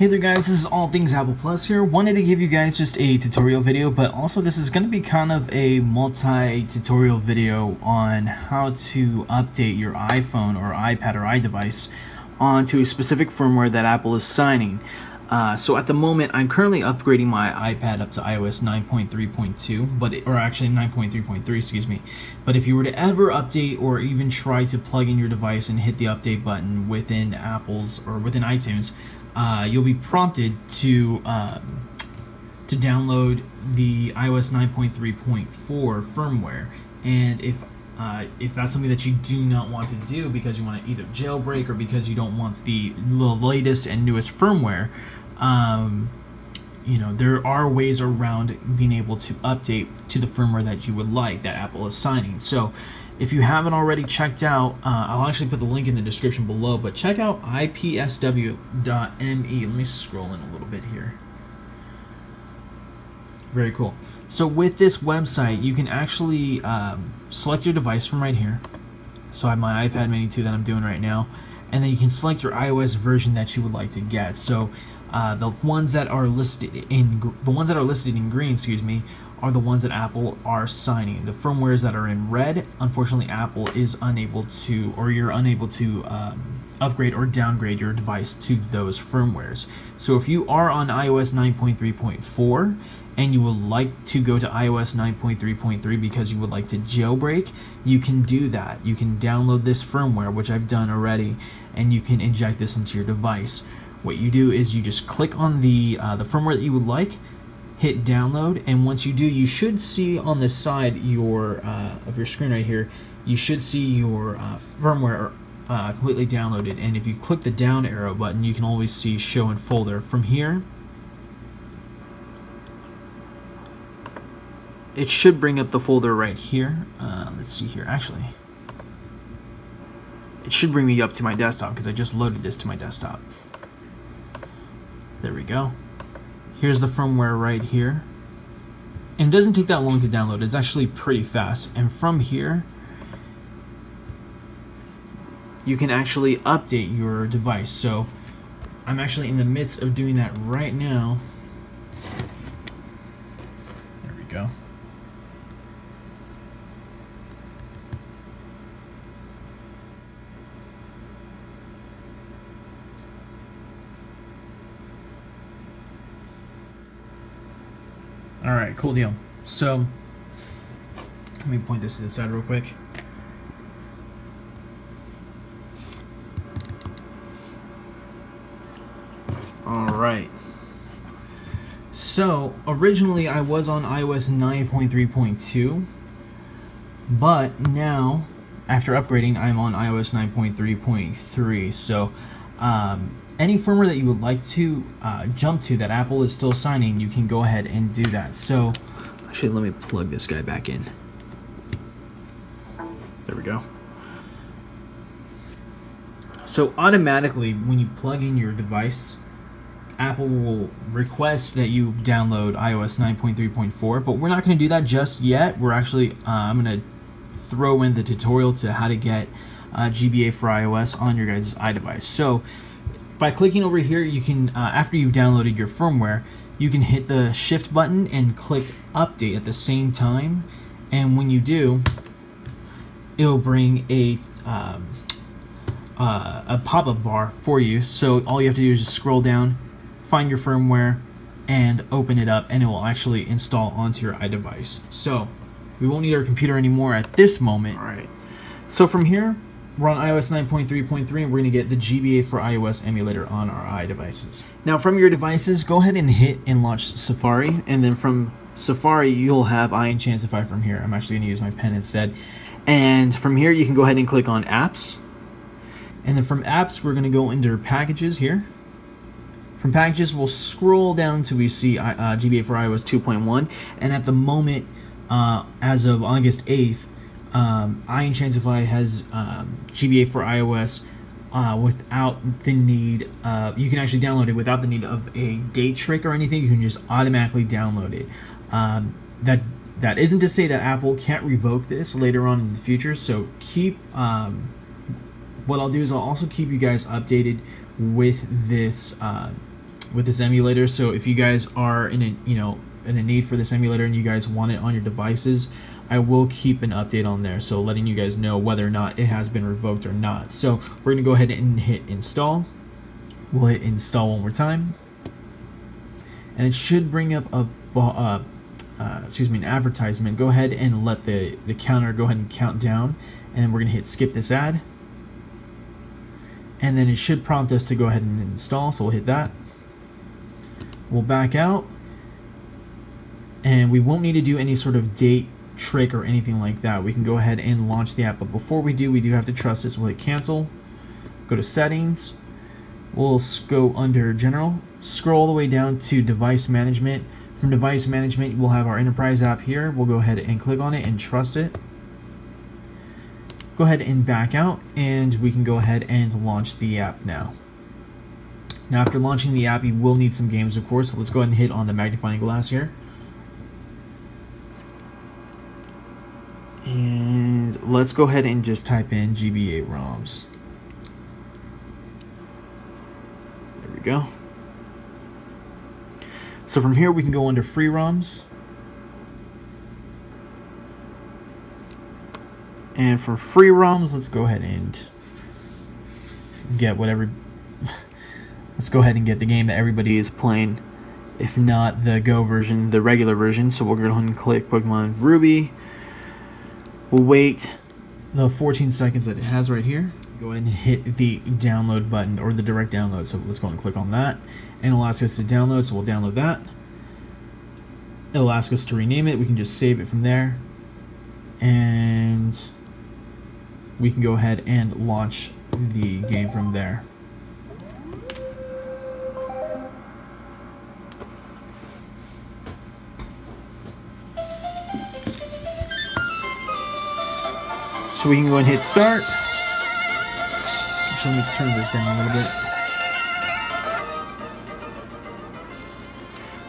Hey there guys, this is All Things Apple Plus here. Wanted to give you guys just a tutorial video, but also this is going to be kind of a multi-tutorial video on how to update your iPhone or iPad or iDevice onto a specific firmware that Apple is signing. Uh, so at the moment, I'm currently upgrading my iPad up to iOS 9.3.2, but or actually 9.3.3, excuse me. But if you were to ever update or even try to plug in your device and hit the update button within Apple's or within iTunes, uh, you'll be prompted to um, to download the iOS 9.3.4 firmware. And if uh, if that's something that you do not want to do because you want to either jailbreak or because you don't want the, latest and newest firmware, um, you know there are ways around being able to update to the firmware that you would like that Apple is signing. So if you haven't already checked out, uh, I'll actually put the link in the description below, but check out ipsw.me. Let me scroll in a little bit here. Very cool. So with this website, you can actually um, select your device from right here. So I have my iPad mini 2 that I'm doing right now. And then you can select your iOS version that you would like to get. So uh, the ones that are listed in the ones that are listed in green, excuse me, are the ones that Apple are signing. The firmwares that are in red, unfortunately, Apple is unable to, or you're unable to um, upgrade or downgrade your device to those firmwares. So if you are on iOS 9.3.4 and you would like to go to iOS 9.3.3 because you would like to jailbreak, you can do that. You can download this firmware, which I've done already, and you can inject this into your device. What you do is you just click on the uh, the firmware that you would like, hit download and once you do you should see on the side your uh, of your screen right here you should see your uh, firmware uh, completely downloaded. And if you click the down arrow button you can always see show in folder. From here it should bring up the folder right here. Uh, let's see here. Actually it should bring me up to my desktop because I just loaded this to my desktop. There we go Here's the firmware right here. And it doesn't take that long to download. It's actually pretty fast. And from here, you can actually update your device. So I'm actually in the midst of doing that right now. There we go. All right, cool deal. So, let me point this to the side real quick. All right. So, originally I was on iOS 9.3.2, but now, after upgrading, I'm on iOS 9.3.3. So, um, any firmware that you would like to uh, jump to that Apple is still signing, you can go ahead and do that. So, actually, let me plug this guy back in. There we go. So automatically, when you plug in your device, Apple will request that you download iOS 9.3.4, but we're not going to do that just yet. We're actually, uh, I'm going to throw in the tutorial to how to get uh, GBA for iOS on your guys' iDevice. So by clicking over here, you can, uh, after you've downloaded your firmware, you can hit the shift button and click update at the same time. And when you do, it'll bring a, um, uh, a pop-up bar for you. So all you have to do is just scroll down, find your firmware, and open it up, and it will actually install onto your iDevice. So we won't need our computer anymore at this moment. All right. So from here, we're on iOS 9.3.3 and we're going to get the GBA for iOS emulator on our iDevices. Now from your devices, go ahead and hit and launch Safari and then from Safari you'll have iEnchantify from here. I'm actually going to use my pen instead. And from here you can go ahead and click on Apps. And then from Apps we're going to go into Packages here. From Packages we'll scroll down to we see uh, GBA for iOS 2.1 and at the moment uh, as of August 8th um, iEnchantify has um, GBA for iOS uh, without the need. You can actually download it without the need of a date trick or anything. You can just automatically download it. Um, that that isn't to say that Apple can't revoke this later on in the future. So keep. Um, what I'll do is I'll also keep you guys updated with this uh, with this emulator. So if you guys are in a you know in a need for this emulator and you guys want it on your devices, I will keep an update on there. So letting you guys know whether or not it has been revoked or not. So we're gonna go ahead and hit install. We'll hit install one more time, and it should bring up a uh, uh, excuse me an advertisement. Go ahead and let the the counter go ahead and count down, and we're gonna hit skip this ad and then it should prompt us to go ahead and install so we'll hit that we'll back out and we won't need to do any sort of date trick or anything like that we can go ahead and launch the app. But before we do we do have to trust it so we'll hit cancel. Go to settings. We'll go under general. Scroll all the way down to device management. From device management we'll have our enterprise app here. We'll go ahead and click on it and trust it. Go ahead and back out and we can go ahead and launch the app now. Now after launching the app you will need some games of course. So let's go ahead and hit on the magnifying glass here. And let's go ahead and just type in GBA ROMs. There we go. So from here we can go under free ROMs And for free ROMs, let's go ahead and get whatever. let's go ahead and get the game that everybody is playing. If not the Go version, the regular version. So we'll go ahead and click Pokemon Ruby. We'll wait the 14 seconds that it has right here. Go ahead and hit the download button or the direct download. So let's go and click on that. And it'll ask us to download, so we'll download that. It'll ask us to rename it. We can just save it from there. And we can go ahead and launch the game from there. So we can go and hit start. Actually, let me turn this down a little bit.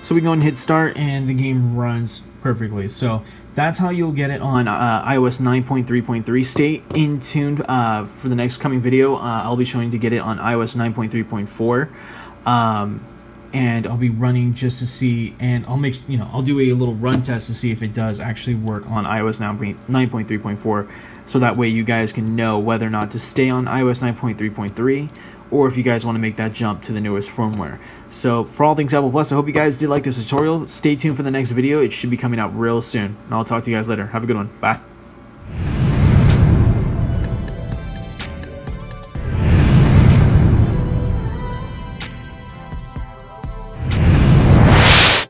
So we go and hit start and the game runs perfectly. So that's how you'll get it on uh, iOS 9.3.3. Stay in tuned uh, for the next coming video. Uh, I'll be showing to get it on iOS 9.3.4. Um, and I'll be running just to see, and I'll make, you know, I'll do a little run test to see if it does actually work on iOS now 9.3.4. So that way you guys can know whether or not to stay on iOS 9.3.3 or if you guys want to make that jump to the newest firmware. So for all things Apple Plus, I hope you guys did like this tutorial. Stay tuned for the next video. It should be coming out real soon. And I'll talk to you guys later. Have a good one. Bye.